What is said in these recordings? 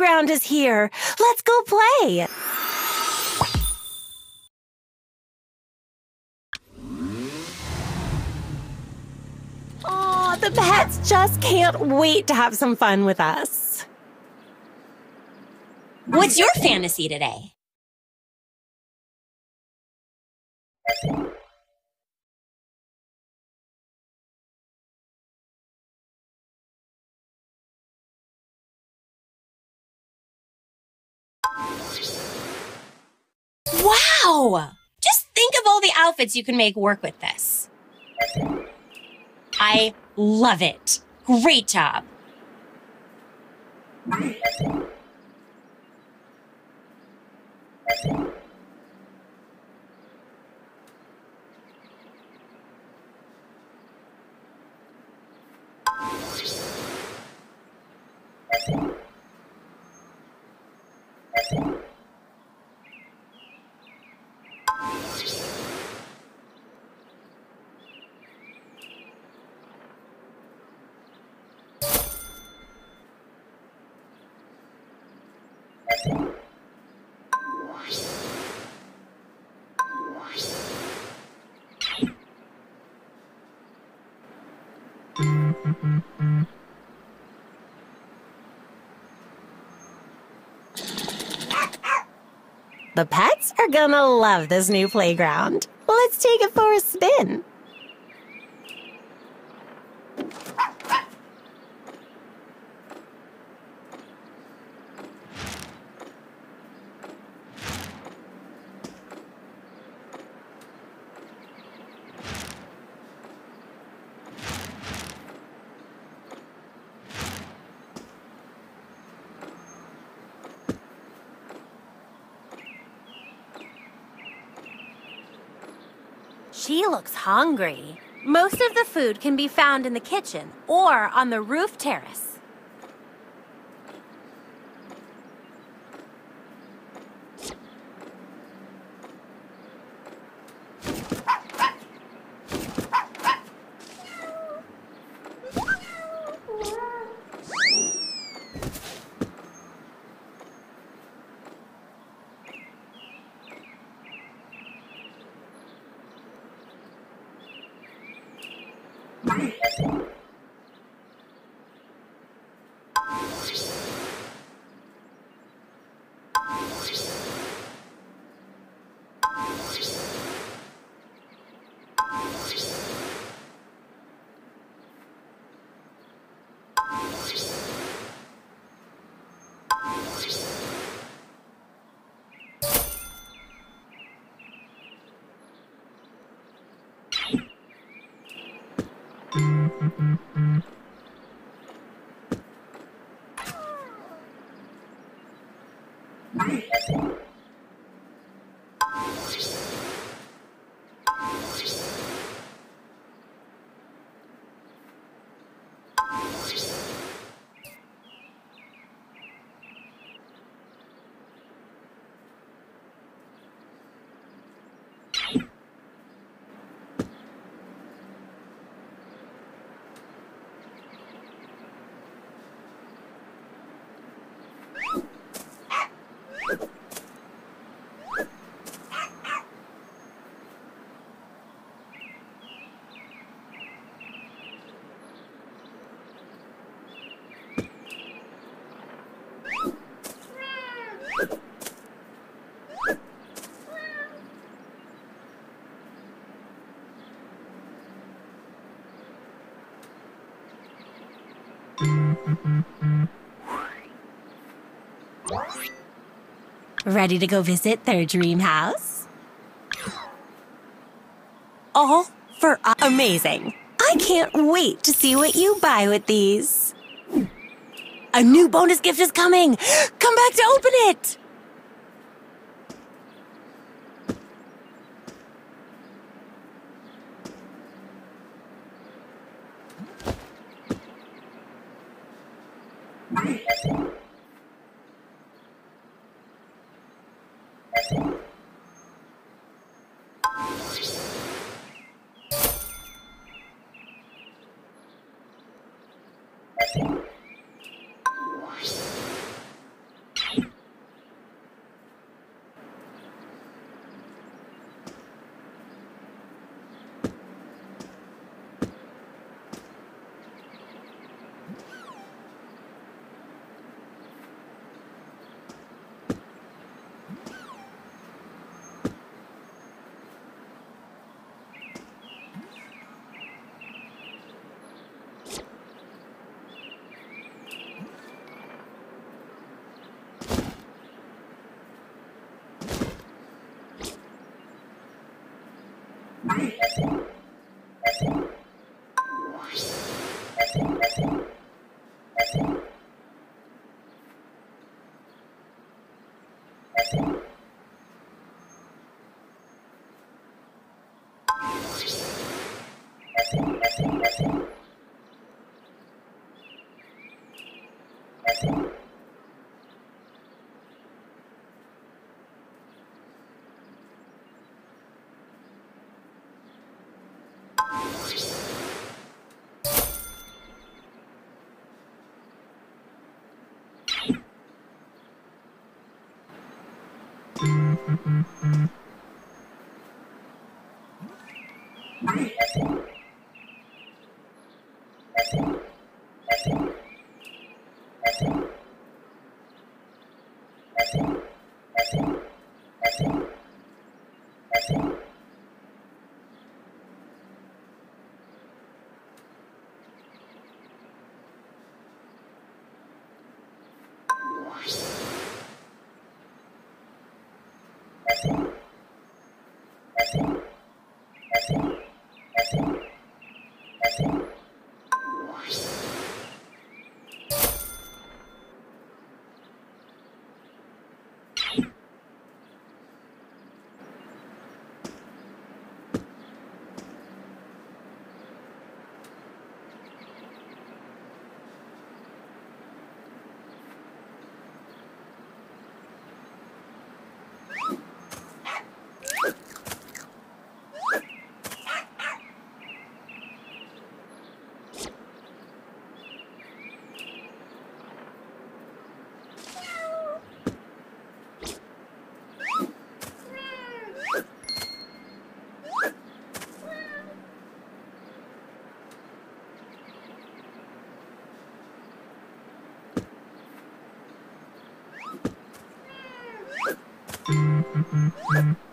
playground is here. Let's go play. Aw, the pets just can't wait to have some fun with us. What's your fantasy today? Wow! Just think of all the outfits you can make work with this. I love it. Great job. The pets are gonna love this new playground. Let's take it for a spin. She looks hungry. Most of the food can be found in the kitchen or on the roof terrace. Thank you. Ready to go visit their dream house? All for amazing. I can't wait to see what you buy with these. A new bonus gift is coming. Come back to open it. Mm-hmm. mm -mm -mm. mm.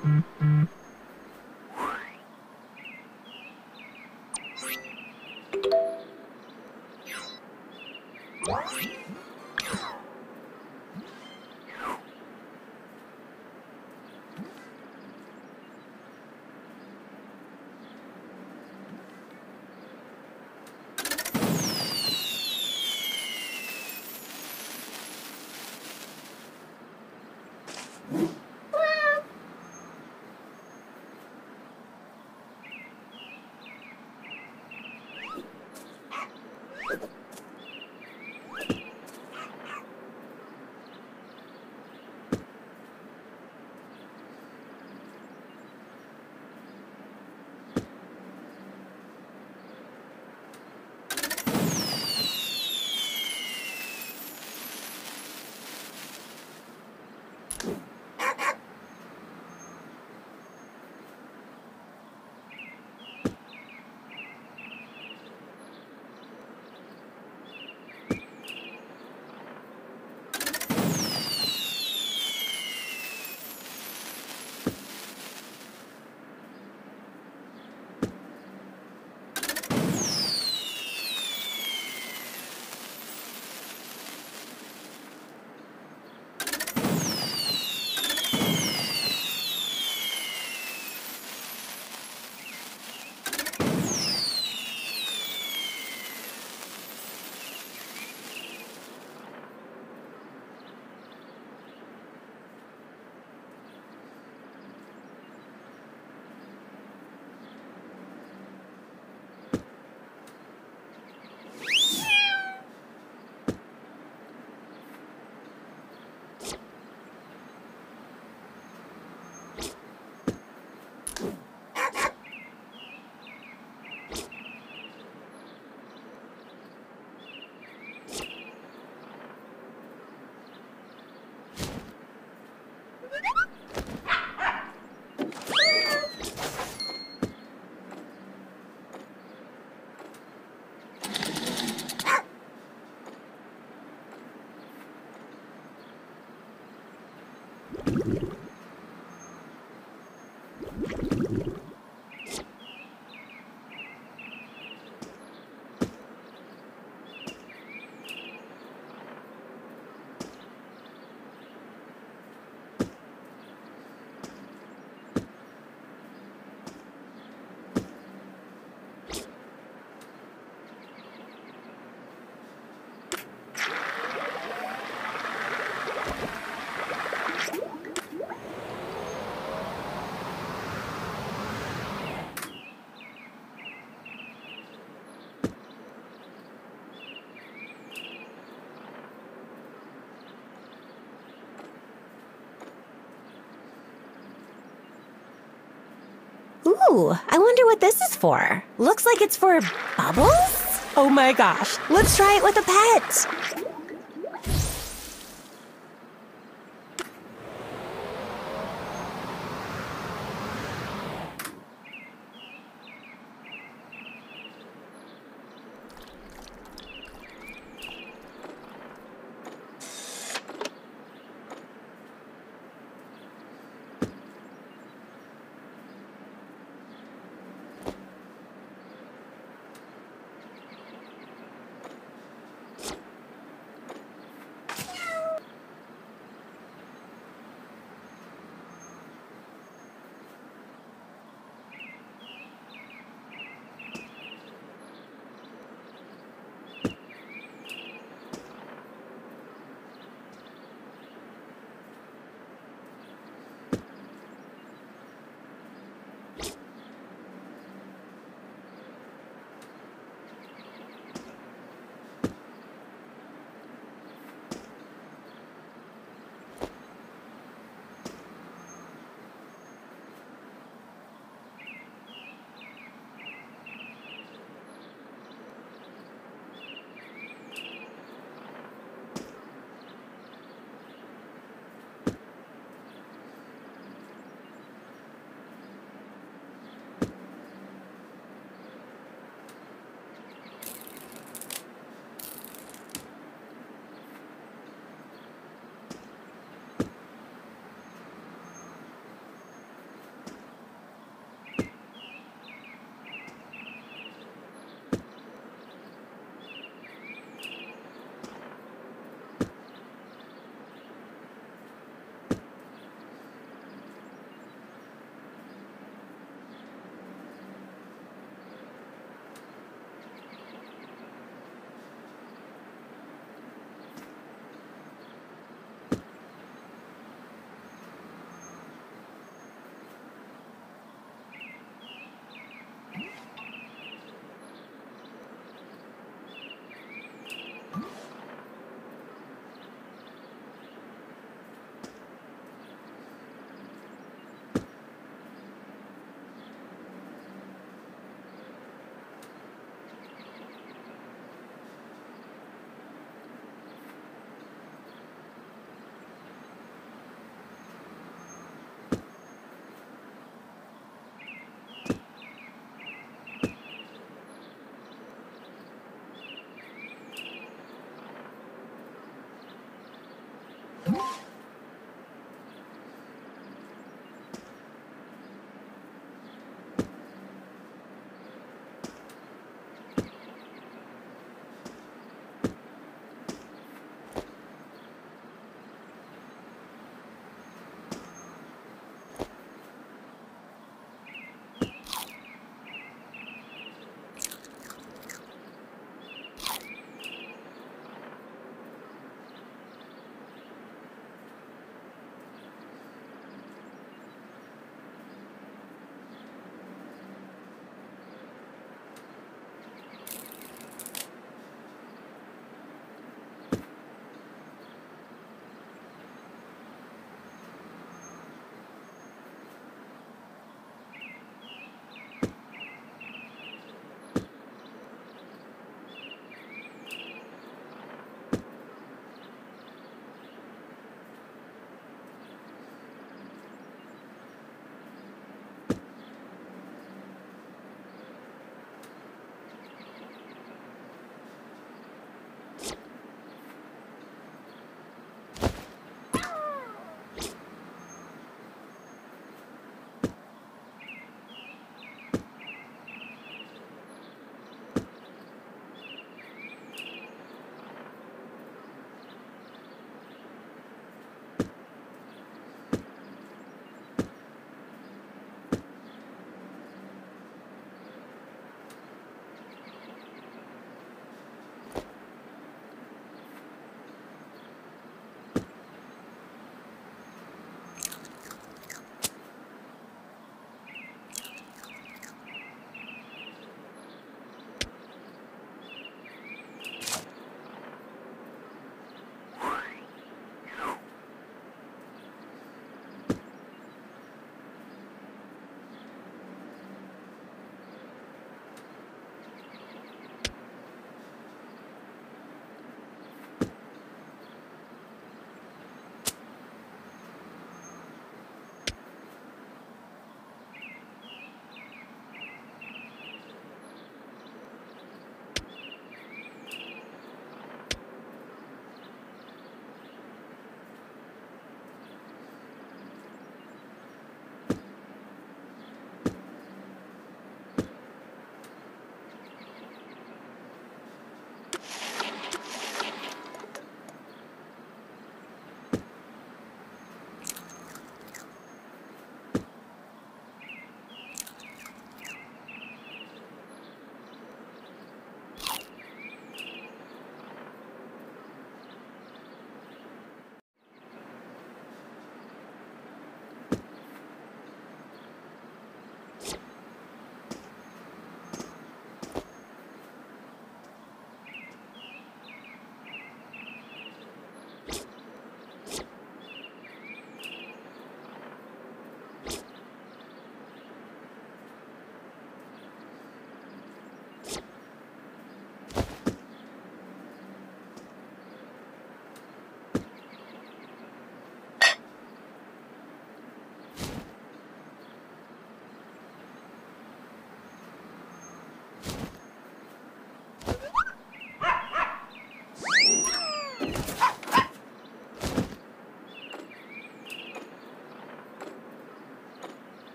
What? Ooh, I wonder what this is for. Looks like it's for bubbles? Oh my gosh, let's try it with a pet.